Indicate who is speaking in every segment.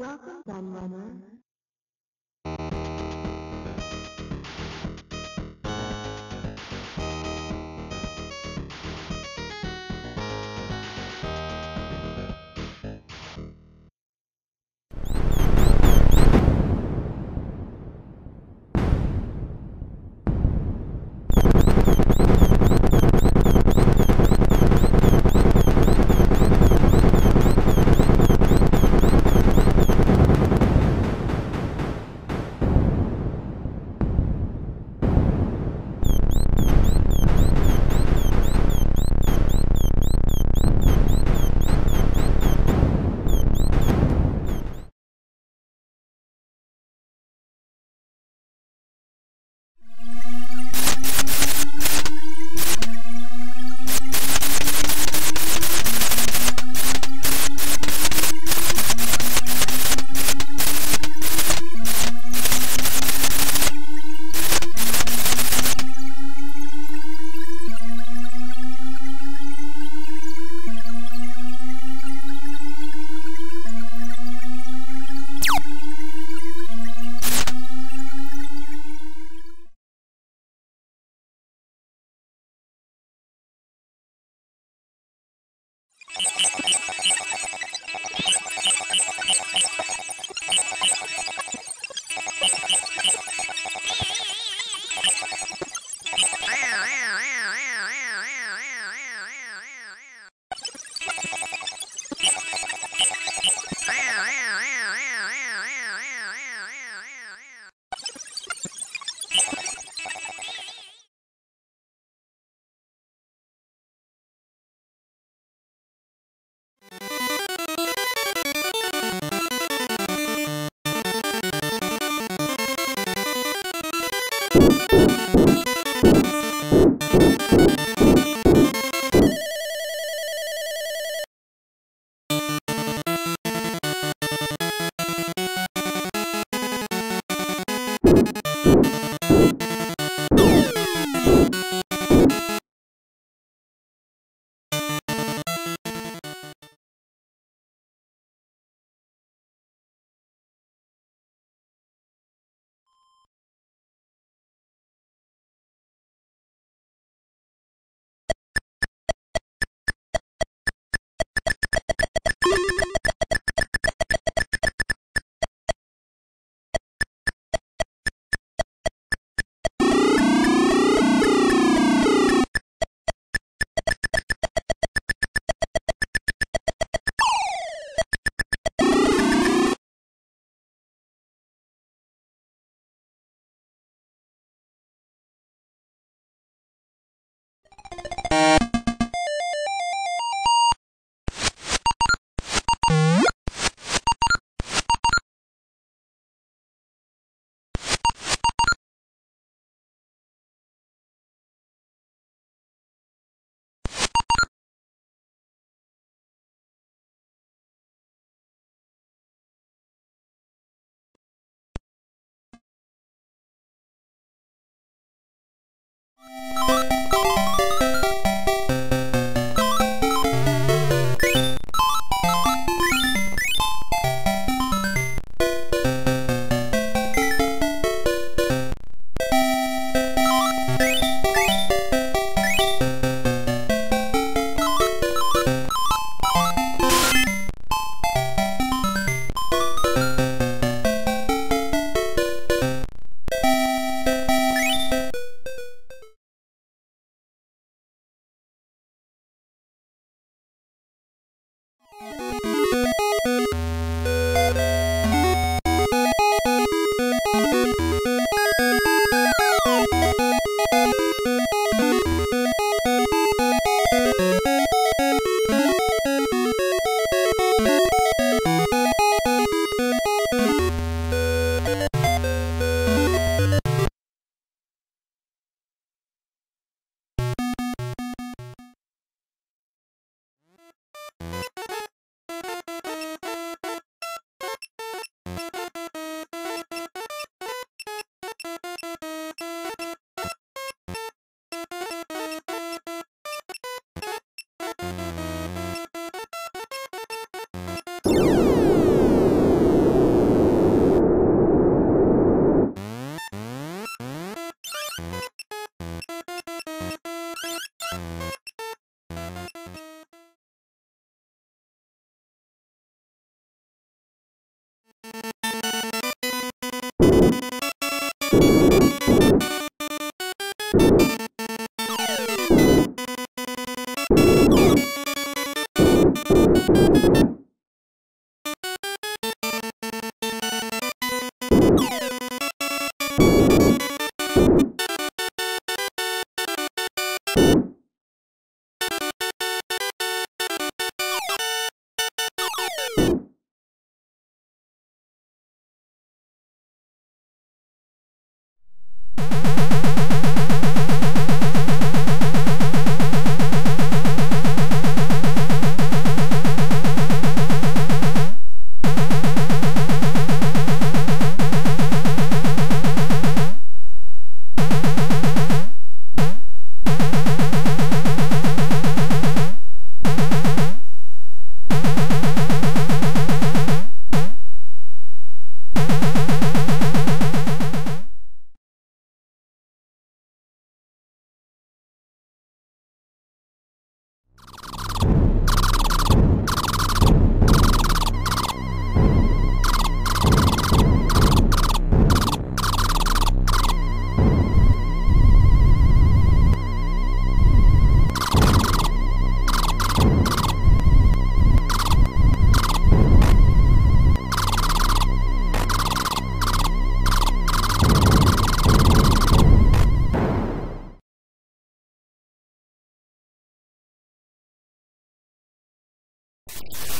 Speaker 1: Welcome, Gunrunner.
Speaker 2: Thank you you you you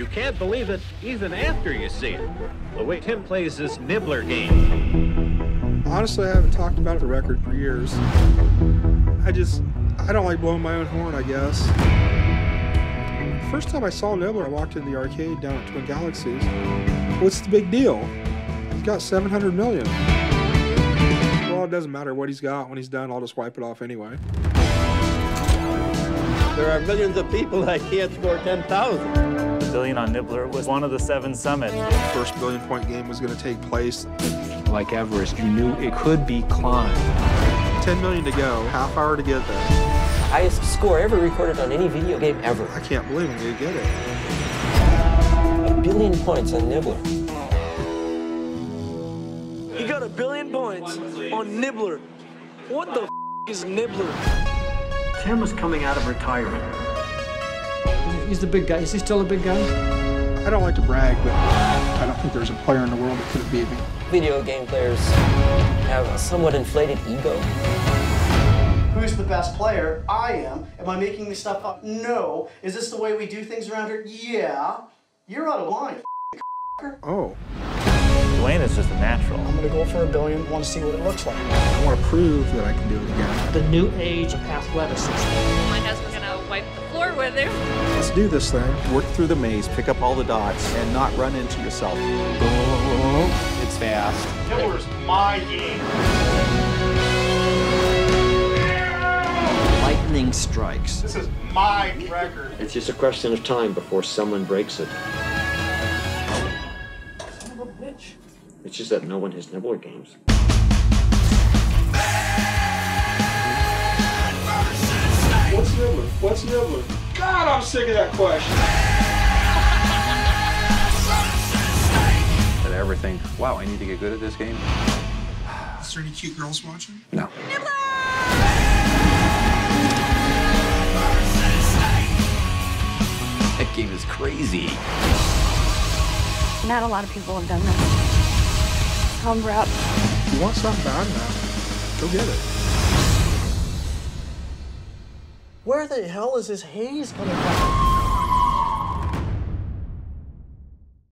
Speaker 2: You can't believe it even after you see it. The way Tim plays this nibbler game.
Speaker 3: Honestly, I haven't talked about the record for years. I just, I don't like blowing my own horn, I guess. First time I saw Nibbler, I walked in the arcade down at Twin Galaxies. What's the big deal? He's got 700 million. Well, it doesn't matter what he's got. When he's done, I'll just wipe it off anyway.
Speaker 4: There are millions of people that can't score 10,000.
Speaker 5: The billion on Nibbler was one of the seven summits.
Speaker 3: First billion point game was going to take place.
Speaker 6: Like Everest, you knew it could be climbed.
Speaker 3: 10 million to go, half hour to get there.
Speaker 7: Highest score ever recorded on any video game ever.
Speaker 3: I can't believe I'm going to get it.
Speaker 7: A billion points on Nibbler.
Speaker 8: He got a billion points on Nibbler. What the f is Nibbler?
Speaker 9: Tim was coming out of retirement.
Speaker 10: He's the big guy. Is he still a big guy?
Speaker 3: I don't like to brag, but I don't think there's a player in the world that could have beat me.
Speaker 7: Video game players have a somewhat inflated ego.
Speaker 11: Who's the best player? I am. Am I making this stuff up? No. Is this the way we do things around here? Yeah. You're out of line.
Speaker 3: Oh.
Speaker 5: Dwayne is just a natural.
Speaker 11: I'm gonna go for a billion. Want to see what it looks like.
Speaker 3: I want to prove that I can do it again.
Speaker 10: The new age of athleticism.
Speaker 12: My husband's gonna wipe the floor with.
Speaker 3: Let's do this thing.
Speaker 13: Work through the maze, pick up all the dots, and not run into yourself.
Speaker 4: It's fast.
Speaker 11: Nibbler's my game.
Speaker 6: Lightning strikes.
Speaker 11: This is my record.
Speaker 7: It's just a question of time before someone breaks it. It's just that no one has Nibbler games.
Speaker 3: What's Nibbler? What's Nibbler? God, I'm sick of that question.
Speaker 13: And everything. Wow, I need to get good at this game.
Speaker 3: Is there any cute girls watching?
Speaker 13: No.
Speaker 6: That game is crazy.
Speaker 12: Not a lot of people have done that. Homebrew.
Speaker 3: If you want something bad enough, go get it.
Speaker 11: Where the hell is this haze coming from?